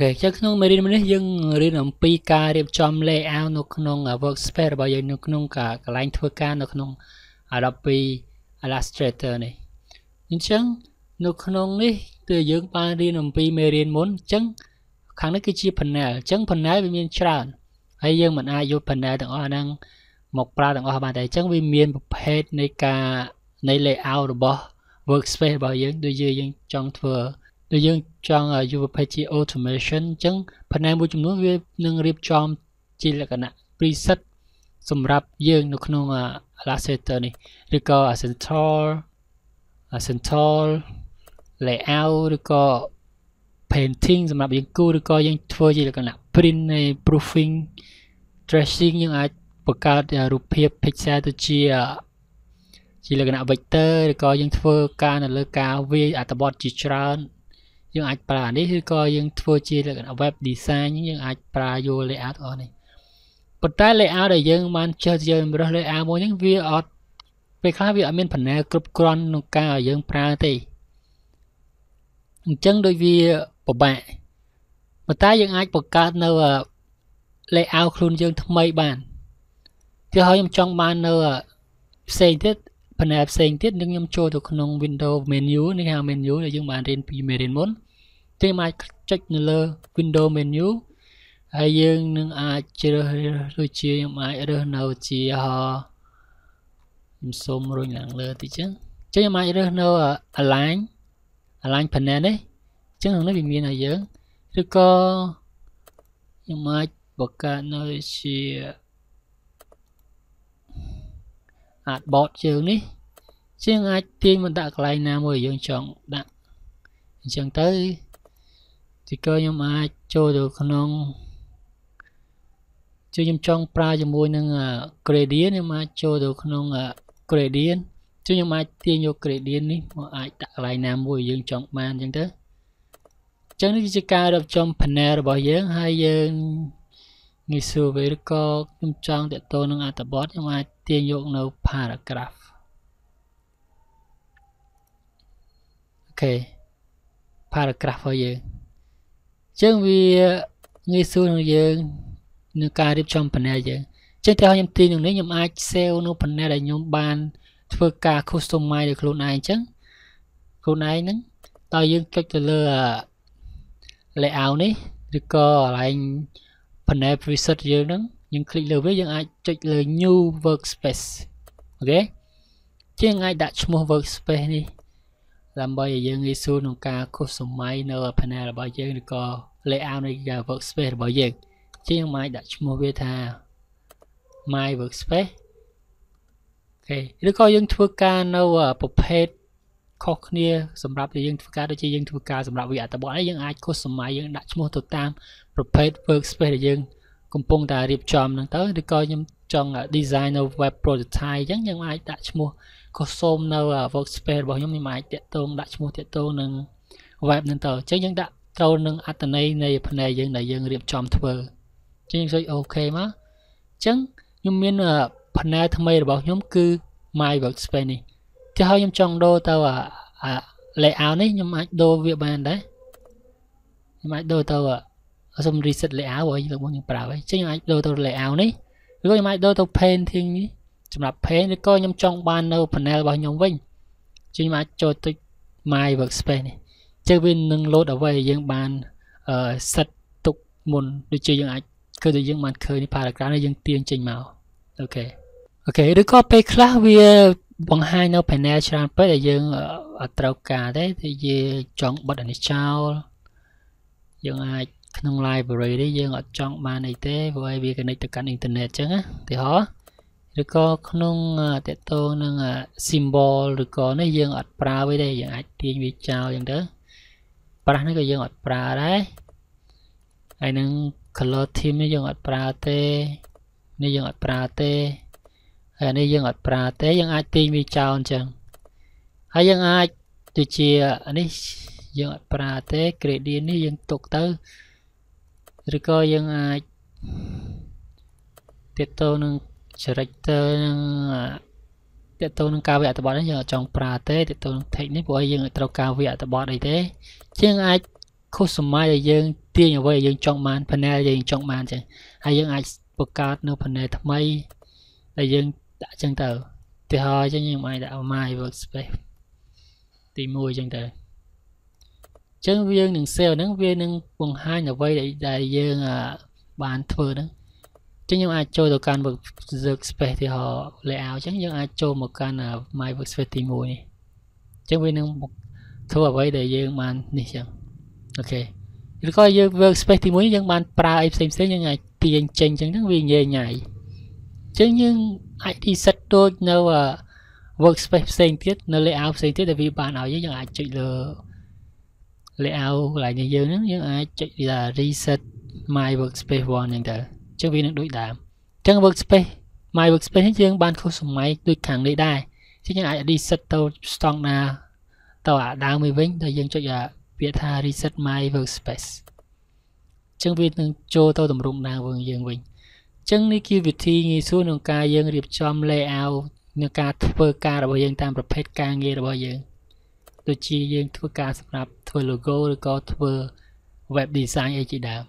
ខេអញ្ចឹងក្នុងមេរៀននេះយើងរៀនអំពីការរៀបចំ layout នៅក្នុង workspace របស់យើងនៅក្នុងកន្លែងធ្វើការនៅក្នុង Adobe Illustrator នេះអញ្ចឹងនៅក្នុងនេះគឺយើងបានរៀនអំពីមេរៀនមុនអញ្ចឹងខាងនេះគឺជា panel អញ្ចឹង panel វាមានច្រើនហើយយើងមិនអាចយក panel ទាំងអស់ហ្នឹងមកប្រើទាំងអស់បានតែអញ្ចឹងវាមានប្រភេទនៃការនៃ layout របស់ workspace របស់យើងដូចយើងចង់ធ្វើ ដូចយើងចង់យកប្រភេទជា automation អញ្ចឹង panel មួយចំនួនវានឹងរៀបចំជាលក្ខណៈ preset សម្រាប់យើងនៅក្នុង Illustrator នេះឬក៏ Central Central layout ឬក៏ painting សម្រាប់យើងគូរឬក៏យើងធ្វើជាលក្ខណៈ print នៃ proofing tracing យើងអាចបង្កើតរូបភាព pixel ទៅជាជាលក្ខណៈ vector ឬក៏យើងធ្វើការនៅលើការវាយអត្ថបទជាច្រើន យើងអាចប្រើនេះឬក៏យើងធ្វើជាលក្ខណៈ web design យើងអាចប្រើយក layout អស់នេះប៉ុន្តែ layout ដែលយើងបានចេះយើងរើស layout មួយហ្នឹងវាអត់ពេលខ្លះវាអត់មាន panel គ្រប់គ្រាន់ក្នុងការឲ្យយើងប្រើទេអញ្ចឹងដូចវាពិបាកប៉ុន្តែយើងអាចបង្កើតនៅ layout ខ្លួនយើងថ្មីបានទីហើយខ្ញុំចង់បាននៅផ្សេងទៀត panel ផ្សេងទៀតនឹងខ្ញុំចូលទៅក្នុង window menu នេះហៅ menu ដែលយើងបានរៀនពីមេរៀនមុនទីអាចចុចនៅលើ window menu ហើយយើងនឹងអាចជ្រើសរើសដូចជាខ្ញុំអាចរើសនៅជាខ្ញុំសូមរុញឡើងលើតិចចឹងចឹងខ្ញុំអាចរើសនៅ align align panel នេះចឹងក្នុងនេះវាមានឲ្យយើងឬក៏ខ្ញុំអាចបង្កើតនៅជា artboard ជើងនេះជាងអាចទាញមកដាក់កន្លែងណាមួយយើងចង់ដាក់អញ្ចឹងទៅទីក៏ខ្ញុំអាចចូលទៅក្នុងជួយខ្ញុំចង់ប្រើជាមួយនឹង gradient ខ្ញុំអាចចូលទៅក្នុង gradient ជួយខ្ញុំអាចទាញយក gradient នេះមកអាចដាក់កន្លែងណាមួយយើងចង់បានអញ្ចឹងទៅអញ្ចឹងនេះគឺជាការរៀបចំ panel របស់យើងហើយយើងងាយស្រួលវាឬក៏ខ្ញុំចង់តទៅនឹងអត្ថបទខ្ញុំអាច ទាញយកនៅ paragraph អូខេ paragraph របស់យើងអញ្ចឹងវាងាយស្រួលនឹងយើងនឹងការរៀបចំ panel យើងអញ្ចឹងតែខ្ញុំទាញនឹងនេះខ្ញុំអាច save នៅ panel ដែលខ្ញុំបាន ធ្វើការ customize ដោយខ្លួនឯងអញ្ចឹងខ្លួនឯងហ្នឹងតើយើងចុចទៅលើ layout នេះឬក៏កន្លែង panel preset យើងហ្នឹង យើង click លើវាយើងអាចចុចលើ new workspace អូខេជាងអាចដាក់ឈ្មោះ workspace នេះដើម្បីឲ្យយើងងាយស្រួលក្នុងការខុសសម័យនៅ panel របស់យើងឬក៏ layout នៃ workspace របស់យើងជាងអាចដាក់ឈ្មោះវាថា my workspace អូខេឬក៏យើងធ្វើការនៅប្រភេទខុសគ្នាសម្រាប់ដែលយើងធ្វើការដូចជាយើងធ្វើការសម្រាប់វាអត្ថបទនេះយើងអាចខុសសម័យយើងដាក់ឈ្មោះទៅតាមប្រភេទ workspace ដែលយើង កំពុងតែរៀបចំហ្នឹងទៅឬក៏ខ្ញុំចង់ design នៅ web prototype អញ្ចឹងយើងអាចដាក់ឈ្មោះក៏សូមនៅ workspace របស់ខ្ញុំខ្ញុំអាចតាក់ទងដាក់ឈ្មោះតាក់ទងនឹង web ហ្នឹងទៅអញ្ចឹងយើងដាក់ត្រូវនឹងអត្ថន័យនៃផ្នែកយើងដែលយើងរៀបចំធ្វើអញ្ចឹងយើងចុច OK មកអញ្ចឹងខ្ញុំមាន panel ថ្មីរបស់ខ្ញុំគឺ my workspace នេះទីហើយខ្ញុំចង់ដូរទៅអា layout នេះខ្ញុំអាចដូរវាបានដែរខ្ញុំអាចដូរទៅ សូម reset layout ឲ្យលោកបងខ្ញុំប្រើហើយអញ្ចឹងខ្ញុំអាចដូរទៅ layout នេះឬក៏ខ្ញុំអាចដូរទៅ painting នេះសម្រាប់ paint ឬក៏ខ្ញុំចង់បាននៅ panel របស់ខ្ញុំវិញអញ្ចឹងខ្ញុំអាចចូលទៅ my workspace នេះអញ្ចឹងវានឹង load អ្វីយើងបានអឺ set ទុកមុនដូចជាយើងអាចគឺដែលយើងបានឃើញ paragraph នេះយើងទាញចេញមក OK OK ឬក៏ពេលខ្លះវាបង្ហាញនៅ panel ច្រើនពេកដែលយើងអត់ត្រូវការទេ ទី យើងចង់បិទអានេះចោលយើងអាច ក្នុង library នេះយើងអត់ចង់បានអីទេព្រោះឲ្យវា connect ទៅកាន់ internet អញ្ចឹងណាទីហោឬក៏ក្នុងតកតងនឹង symbol ឬក៏នេះយើងអត់ប្រើវាទេយើងអាចទាញវាចោលអញ្ចឹងទៅប្រាស់នេះក៏យើងអត់ប្រើដែរហើយនឹង color theme នេះយើងអត់ប្រើទេនេះយើងអត់ប្រើទេហើយនេះយើងអត់ប្រើទេយើងអាចទាញវាចោលអញ្ចឹងហើយយើងអាចដូចជានេះយើងអត់ប្រើទេ gradient នេះយើងទុកទៅ ឬក៏យើងអាចទាក់ទងនឹង character នឹងទាក់ទងនឹងការវាអត្ថបទនេះយើងអត់ចង់ប្រើទេទាក់ទងនឹង text នេះព្រោះយើងត្រូវការវាអត្ថបទអីទេជាងអាច customize ឲ្យយើងទាទាញអ្វីយើងចង់បាន panel យើងចង់បានអញ្ចឹងហើយយើងអាចបង្កើតនៅ panel ថ្មីដែលយើងដាក់អញ្ចឹងទៅទីហើយអញ្ចឹងយើងអាចដាក់ my workspace ទី1អញ្ចឹងទៅ អញ្ចឹងវានឹង save ហ្នឹងវានឹងបង្ហាញអ្វីដែលយើងបានធ្វើហ្នឹងចឹងយើងអាចចូលទៅកាន់ workspace ទីហោ layout អញ្ចឹងយើងអាចចូលមកកាន់ my workspace ទី1នេះអញ្ចឹងវានឹងធ្វើអ្វីដែលយើងបាននេះចឹងអូខេឬក៏យើង workspace ទី1យើងបានប្រើអីផ្សេងផ្សេងយើងអាចទាញចេញចឹងហ្នឹងវាញ៉ៃញ៉ៃអញ្ចឹងយើងអាច reset ដូចនៅ workspace ផ្សេងទៀតនៅ layout ផ្សេងទៀតដែលវាបានឲ្យយើងអាចចុចលើ layout កន្លែងនេះយើងហ្នឹងយើងអាចចុចថា reset my workspace 1ហ្នឹងទៅអញ្ចឹងវានឹងដូចដើមអញ្ចឹង workspace my workspace នេះយើងបានខុសសម័យដូចខាងនេះដែរអញ្ចឹងយើងអាច reset ទៅ standard ទៅអាដើមមួយវិញដែលយើងចុចអាពាក្យថា reset my workspace អញ្ចឹងវានឹងចូលទៅទម្រង់ដើមវិញយើងវិញអញ្ចឹងនេះគឺវិធីងាយស្រួលក្នុងការយើងរៀបចំ layout នៅការធ្វើការរបស់យើងតាមប្រភេទការងាររបស់យើង ដូចជាយើងធ្វើការសម្រាប់ធ្វើ logo ឬក៏ធ្វើ web design អីជាដើម